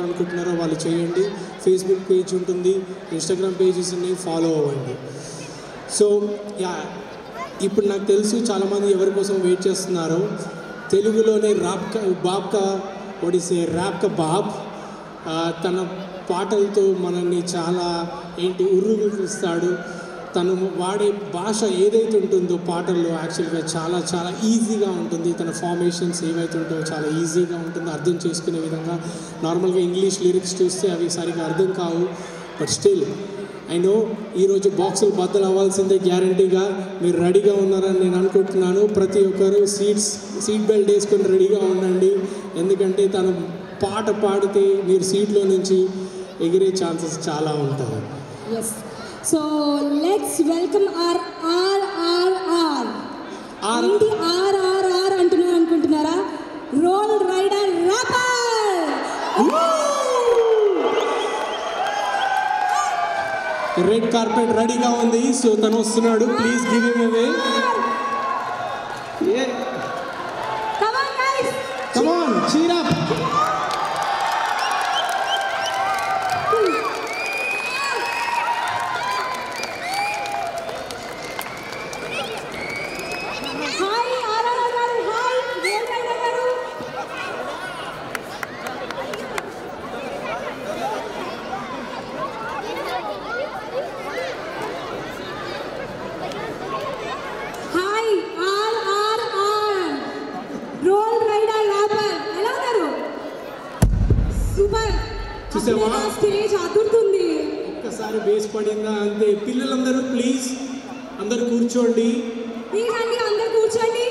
అనుకుంటున్నారో వాళ్ళు చేయండి. ఫేస్బుక్ పేజ్ ఉంటుంది. ఇన్స్టాగ్రామ్ పేజెస్ ఉన్నాయి. ఫాలో అవ్వండి. సో యా ఇప్పుడు నాకు తెలుసు చాలామంది ఎవరి కోసం వెయిట్ చేస్తున్నారో. తెలుగులోనే రాప్ బాబ్కా ఒడిసే ర్యాప్క బాబ్. తన పాటలతో మనల్ని చాలా ఏంటి ఉర్రుగిస్తాడు తను వాడే భాష ఏదైతే ఉంటుందో పాటల్లో యాక్చువల్గా చాలా చాలా ఈజీగా ఉంటుంది. తన ఫార్మేషన్స్ ఏవైతే ఉంటాయో చాలా ఈజీగా ఉంటుంది. అర్థం చేసుకునే విధంగా నార్మల్గా ఇంగ్లీష్ లిరిక్స్ చూస్తే అవి సరిగా అర్థం కావు. బట్ స్టిల్ ఐ నో ఈరోజు బాక్సులు బద్దలు అవ్వాల్సిందే గ్యారంటీగా మీరు రెడీగా ఉన్నారని నేను అనుకుంటున్నాను. ప్రతి ఒక్కరు సీట్స్ సీట్ బెల్ట్ వేసుకొని రెడీగా ఉండండి. ఎందుకంటే తను పాట పాడితే మీరు సీట్లో నుంచి ఎగిరే ఛాన్సెస్ చాలా ఉంటాయి. Yes so let's welcome R R R R R ఏంటి ఆర్ ఆర్ ఆర్ అంటున్నారు అనుకుంటున్నారా? Roll rider rapper red carpet రెడీగా ఉంది. సో తను వస్తున్నాడు. Please give him away come on guys come on cheer up hi R R R గారు hi roll rider గారు hi R R R roll rider rapper ఎలా ఉన్నారు super చూసావా? Stage అదురుతుంది base పడిందా అంతే. పిల్లలందరూ ప్లీజ్ అందరూ కూర్చోండి. ప్లీజ్ అండి అందరు కూర్చోండి.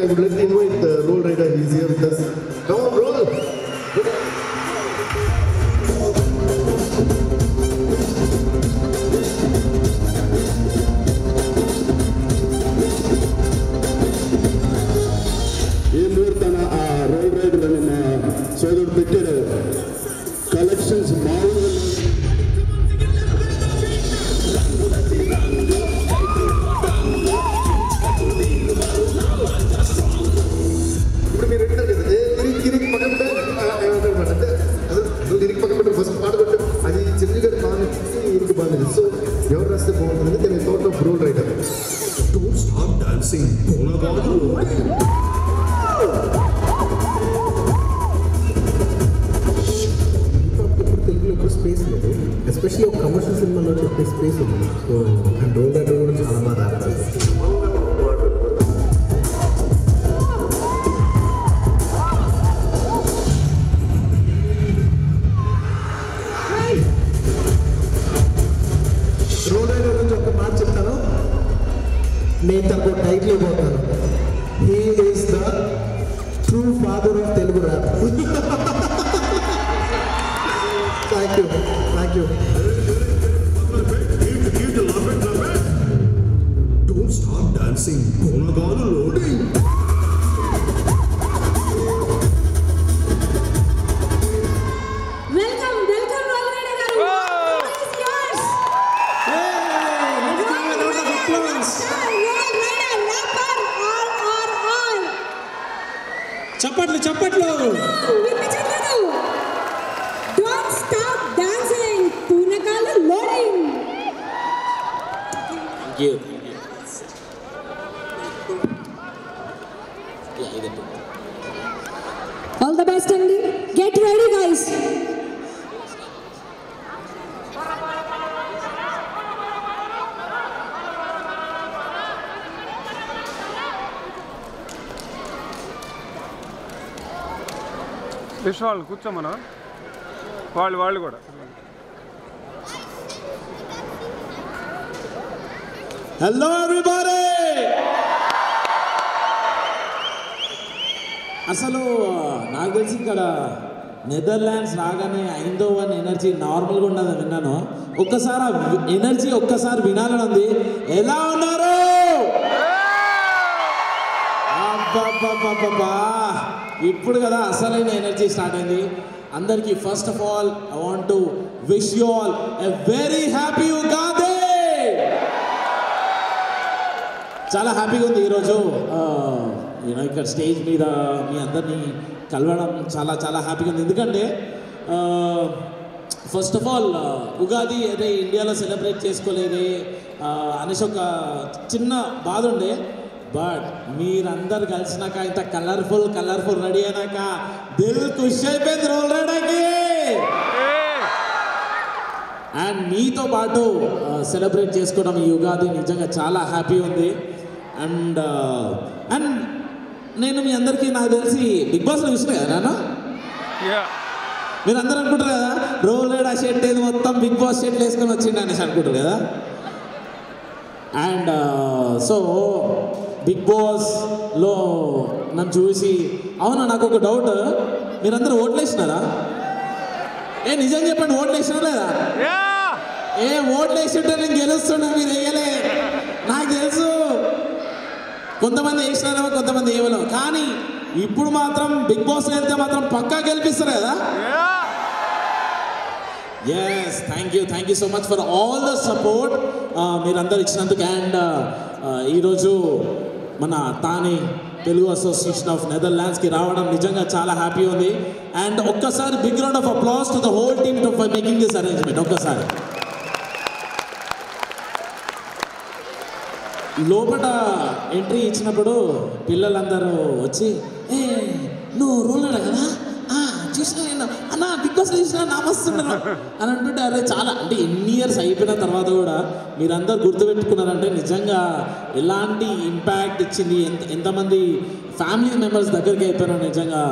I would like to invite the roll rider. He's here with us. నేను తనకు title ఇవ్వబోతాను he is the true father of Telugu rap thank you all the best అండి గెట్ రెడీ గైస్ విష్ వాళ్ళు కూర్చోమనా. వాళ్ళు వాళ్ళు కూడా. హలో ఎవ్రీబడి అసలు నాకు తెలిసి ఇక్కడ నెదర్లాండ్స్ రాగానే ఐదో వన్ ఎనర్జీ నార్మల్గా ఉండదు విన్నాను. ఒక్కసారి ఆ ఎనర్జీ ఒక్కసారి వినాలని ఉంది ఎలా ఉన్నారు? ఇప్పుడు కదా అసలైన ఎనర్జీ స్టార్ట్ అయింది. అందరికీ first of all I want to wish you all a very happy Ugadi చాలా హ్యాపీగా ఉంది ఈరోజు. యూనో ఇక్కడ స్టేజ్ మీద మీ అందరినీ కలవడం చాలా చాలా హ్యాపీగా ఉంది. ఎందుకంటే ఫస్ట్ ఆఫ్ ఆల్ ఉగాది అదే ఇండియాలో సెలబ్రేట్ చేసుకోలేదే. అనేసి ఒక చిన్న బాధ ఉండే. బట్ మీరందరు కలిసినాక ఇంత కలర్ఫుల్ కలర్ఫుల్ రెడీ అయినాక దిల్ ఖుషి అయిపోయింది రోల్ రెడీకి అండ్ మీతో పాటు సెలబ్రేట్ చేసుకోవడం ఈ ఉగాది నిజంగా చాలా హ్యాపీ ఉంది. అండ్ అండ్ నేను మీ అందరికీ నాకు తెలిసి బిగ్ బాస్లో చూసిన కదా నాన్న? మీరు అందరూ అనుకుంటారు కదా రోలెడ్ ఆ షర్ట్ ఏది మొత్తం బిగ్ బాస్ షర్ట్లు వేసుకొని వచ్చిండు అనేసి అనుకుంటారు కదా. అండ్ సో బిగ్ బాస్లో నన్ను చూసి అవునా నాకు ఒక డౌట్ మీరందరూ ఓట్లు వేసినారా ఏ నిజం చెప్పండి ఓట్లు వేసినా లేదా ఏ ఓట్లు వేసింటే నేను గెలుస్తున్నా మీరు వేయలే. నాకు తెలుసు కొంతమంది వేసినారేమో కొంతమంది వేయలేము కానీ ఇప్పుడు మాత్రం బిగ్ బాస్ వెళ్తే మాత్రం పక్కా గెలిపిస్తారు కదా yes thank you thank you so much for all the support మీరందరూ ఇచ్చినందుకు. అండ్ ఈరోజు మన తానే తెలుగు అసోసియేషన్ ఆఫ్ నెదర్లాండ్స్కి రావడం నిజంగా చాలా హ్యాపీ ఉంది. అండ్ ఒక్కసారి big round of applause to the whole team for making this arrangement. ఒక్కసారి. లోపల ఎంట్రీ ఇచ్చినప్పుడు పిల్లలందరూ వచ్చి ఏ నువ్వు రూలర్ కదా? ఆ, చూసినా నేను. అన్న బిగ్ బాస్ చూసినా నా మస్తున్నాను అని అంటుంటే అరే చాలా. అంటే ఎన్ని ఇయర్స్ అయిపోయిన తర్వాత కూడా మీరందరూ గుర్తుపెట్టుకున్నారంటే నిజంగా ఎలాంటి ఇంపాక్ట్ ఇచ్చింది ఎంత ఎంతమంది ఫ్యామిలీ మెంబర్స్ దగ్గరికి అయిపోయినా నిజంగా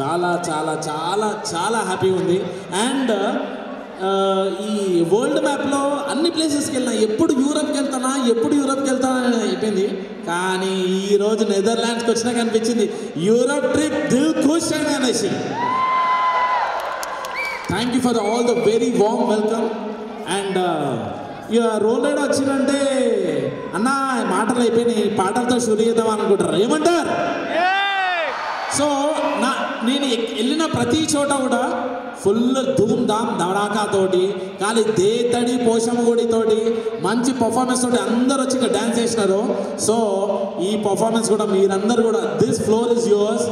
చాలా చాలా చాలా చాలా హ్యాపీ ఉంది. అండ్ ఈ వరల్డ్ మ్యాప్లో అన్ని ప్లేసెస్కి వెళ్ళినా ఎప్పుడు యూరప్కి వెళ్తానా ఎప్పుడు యూరప్కి వెళ్తానా అని అయిపోయింది. కానీ ఈ రోజు నెదర్లాండ్స్కి వచ్చినాక అనిపించింది యూరప్ ట్రిప్ దిల్ ఖుష్ అని అనేసి. Thank you for the all the very warm welcome and ఇక రోల్ రైడ్ వచ్చిందంటే అన్న మాటలు అయిపోయినాయి. పాటలతో షూర్ చేద్దాం అనుకుంటారు ఏమంటారు? సో నా నేను వెళ్ళిన ప్రతి చోట కూడా ఫుల్ ధూమ్ ధామ్ దడాకాతోటి కానీ దేతడి పోషమగుడితోటి మంచి పర్ఫార్మెన్స్ తోటి అందరు వచ్చి ఇక్కడ డ్యాన్స్ చేసినారు. సో ఈ పర్ఫార్మెన్స్ కూడా మీరందరూ కూడా దిస్ ఫ్లోర్ ఇస్ యువర్స్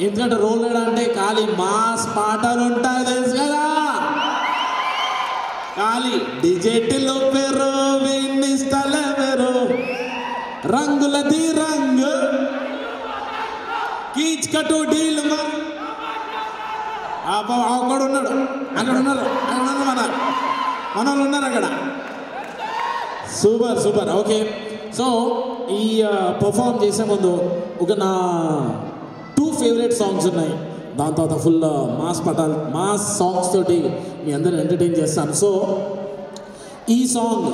ఎందుకంటే రోల్ అంటే ఖాళీ మాస్ పాటలు ఉంటాయి తెలుసు కదా? ఖాళీ డిజెటిలో పేరు విన్నిస్తల పెరు. రంగులది రంగు. కీచ్ కటు డీల్ మా అక్కడ ఉన్నాడు. అక్కడ ఉన్నారు. అక్కడ ఉన్నారు మన మన వాళ్ళు ఉన్నారు అక్కడ. Super super. ఓకే. సో ఈ పర్ఫామ్ చేసే ముందు ఒక నా టూ ఫేవరెట్ సాంగ్స్ ఉన్నాయి. దాని తర్వాత ఫుల్ మాస్ పటాల్ మాస్ సాంగ్స్ తోటి మీ అందరు ఎంటర్టైన్ చేస్తాను. సో ఈ సాంగ్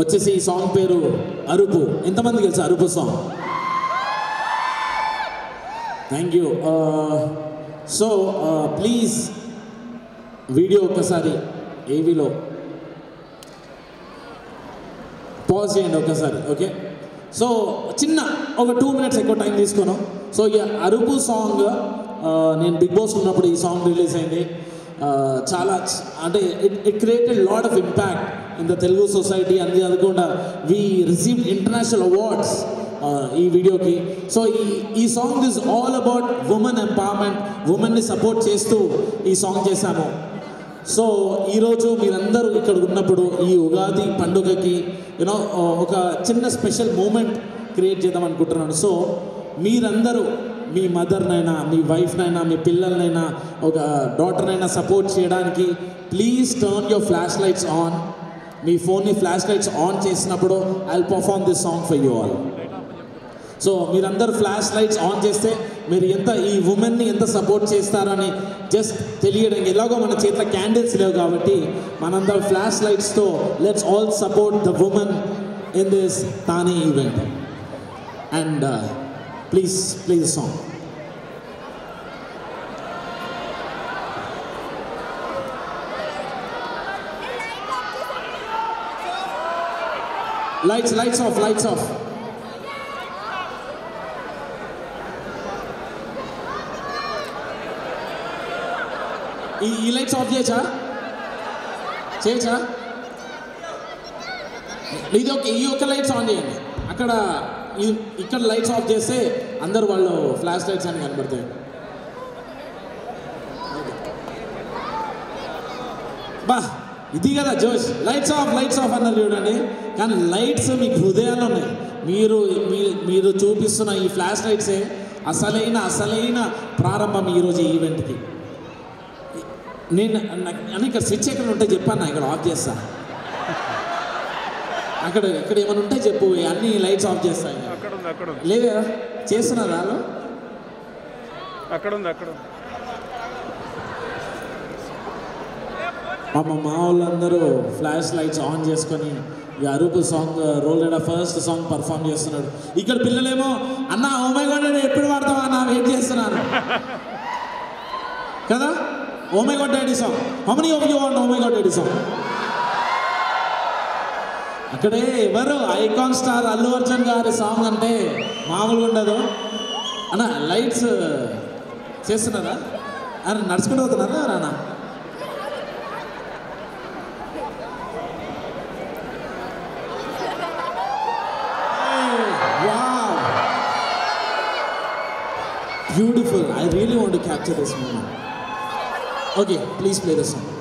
వచ్చేసి ఈ సాంగ్ పేరు అరుపు. ఎంతమంది తెలుసు అరుపు song thank you so please video ఒక్కసారి ఏవీలో పాజ్ చేయండి ఒకసారి ఓకే సో చిన్న ఒక టూ మినిట్స్ ఎక్కువ టైం తీసుకున్నాం సో ఈ అరుపు సాంగ్ నేను బిగ్ బాస్ ఉన్నప్పుడు ఈ సాంగ్ రిలీజ్ అయింది. చాలా అంటే it it created lot of impact in the Telugu society అని అనుకుండా వీ రిసీవ్డ్ ఇంటర్నేషనల్ అవార్డ్స్ ఈ వీడియోకి. సో ఈ ఈ song is all about women empowerment ఉమెన్ని support చేస్తూ ఈ సాంగ్ చేశాము. సో ఈరోజు మీరందరూ ఇక్కడ ఉన్నప్పుడు ఈ ఉగాది పండుగకి యూనో ఒక చిన్న స్పెషల్ మూమెంట్ క్రియేట్ చేద్దాం అనుకుంటున్నాను. సో మీరందరూ మీ మదర్నైనా మీ వైఫ్నైనా మీ పిల్లలనైనా ఒక డాటర్నైనా సపోర్ట్ చేయడానికి please turn your flash lights on మీ ఫోన్ని ఫ్లాష్ లైట్స్ ఆన్ చేసినప్పుడు I perform this song for you all so మీరందరూ ఫ్లాష్ లైట్స్ ఆన్ చేస్తే మీరు ఎంత ఈ ఉమెన్ని ఎంత సపోర్ట్ చేస్తారని జస్ట్ తెలియడం. ఎలాగో మన చేతిలో క్యాండిల్స్ లేవు కాబట్టి మనందరం flash లైట్స్తో let's all support the women in this తానే event and please please song lights lights off lights off ఈ ఈ లైట్స్ ఆఫ్ చేయచ్చా? చేయచ్చా? ఇది ఒక ఈ ఒక్క లైట్స్ ఆన్ చేయండి. అక్కడ ఇక్కడ లైట్స్ ఆఫ్ చేస్తే అందరు వాళ్ళు ఫ్లాష్ లైట్స్ అని కనబడతాయి. బా ఇది కదా జోష్. లైట్స్ ఆఫ్ లైట్స్ ఆఫ్ అన్నారు చూడండి. కానీ లైట్స్ మీ హృదయాల్లో ఉన్నాయి. మీరు మీ- మీరు చూపిస్తున్న ఈ ఫ్లాష్ లైట్సే అసలైన అసలైన ప్రారంభం ఈరోజు ఈవెంట్కి. నేను అని ఇక్కడ స్విచ్ ఎక్కడ ఉంటే చెప్పాను ఇక్కడ ఆఫ్ చేస్తా. అక్కడ ఇక్కడ ఏమైనా ఉంటే చెప్పు అన్ని లైట్స్ ఆఫ్ ఉంది లేదా చేస్తున్నారా వాళ్ళు? అక్కడ ఉంది అక్కడ మా మా వాళ్ళందరూ ఫ్లాష్ లైట్స్ ఆన్ చేసుకొని ఈ అరుపు సాంగ్ రోల్ అయిన ఫస్ట్ సాంగ్ పర్ఫామ్ చేస్తున్నాడు ఇక్కడ పిల్లలేమో అన్న ఓమై గాడ్ ఎప్పుడు వాడతావా అన్న వెయిట్ చేస్తున్నాను. కదా? Oh my god daddy song of you want Oh my God Daddy song? అక్కడే ఎవరు ఐకాన్ స్టార్ అల్లు అర్జున్ గారి సాంగ్ అంటే మామూలుగా ఉండదు. అన్న లైట్స్ uh, చేస్తున్నారా? అని నడుచుకుంటూ పోతున్నారా రానా beautiful I really want want to capture this. Okay, please play the song.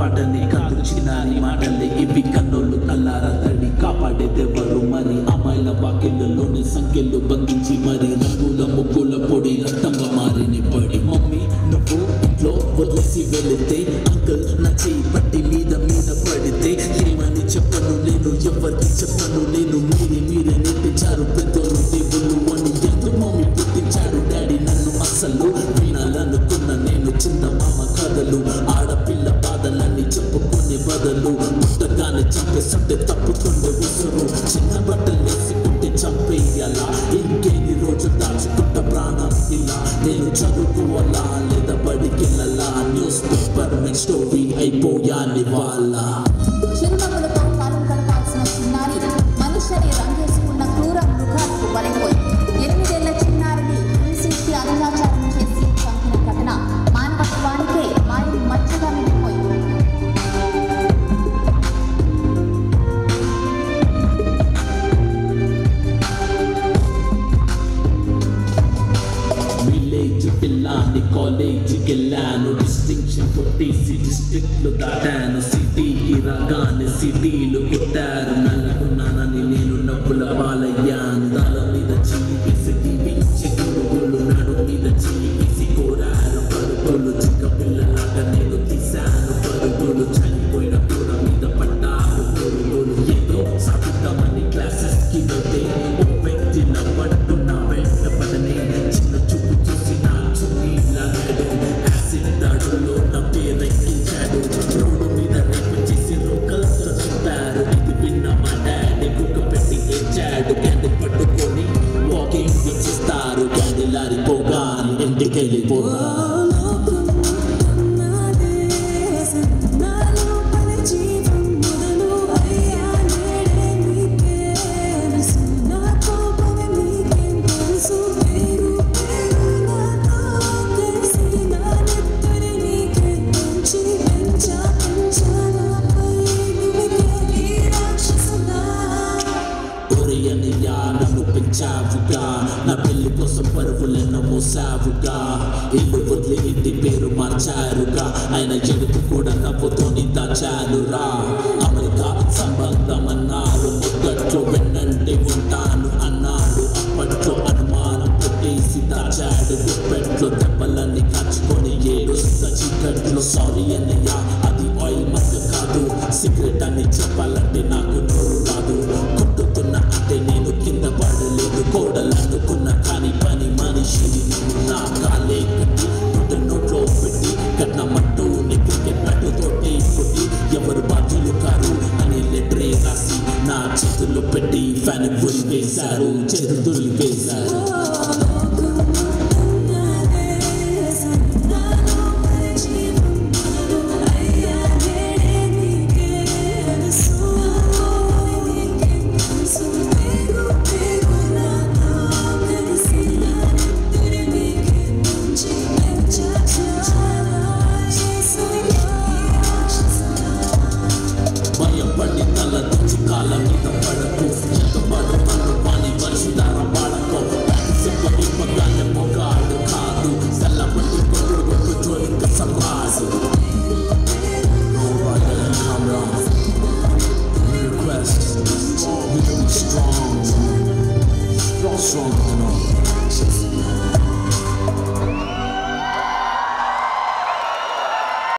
పాటని కాదు చిన్నారి మాటలే ఇవి కన్నోళ్ళు కల్లారా తడి కాపాడేదెవరు మరి? అమ్మాయిల వాకిళ్ళలోని సంఖ్యలు Ludatano city, Iragani city, people. చావుగా నా పెళ్ళి కోసం పరువులను మోసావుగా. ఇల్లు వదిలి ఇంటి పేరు మార్చారుగా. ఆయన ఎడుపు కూడా నవ్వుతో దాచారురా అమెరికా సంబంధం అన్నారు ముద్దట్లో వెన్నంటి ఉంటాను అన్నారు అప్పట్లో అనుమానం పెట్టేసి దాచాడు. గుప్పెట్లో దెబ్బలన్నీ కాచుకొని ఏడు చికెట్లో. సారీ అన్నయ్యా అది ఆయిల్ మధ్య కాదు. సిగరెట్ అని చెప్పాలంటే నాకు నోరు రాదు కుట్టుతున్న అంటే కోడలనుకున్న కానీ పని మనిషిని నా కాలే. não para, para.